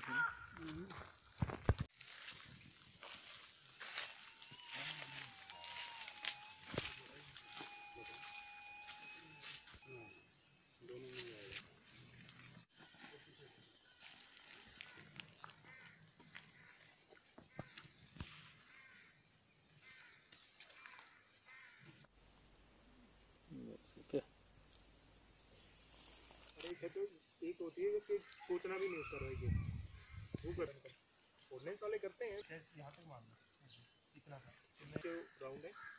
इसमें एक होती है कि सोचना भी नहीं उसका रहेगी ऑर्डिनेंस वाले करते हैं। यहाँ तक मारना। इतना सा राउंड है।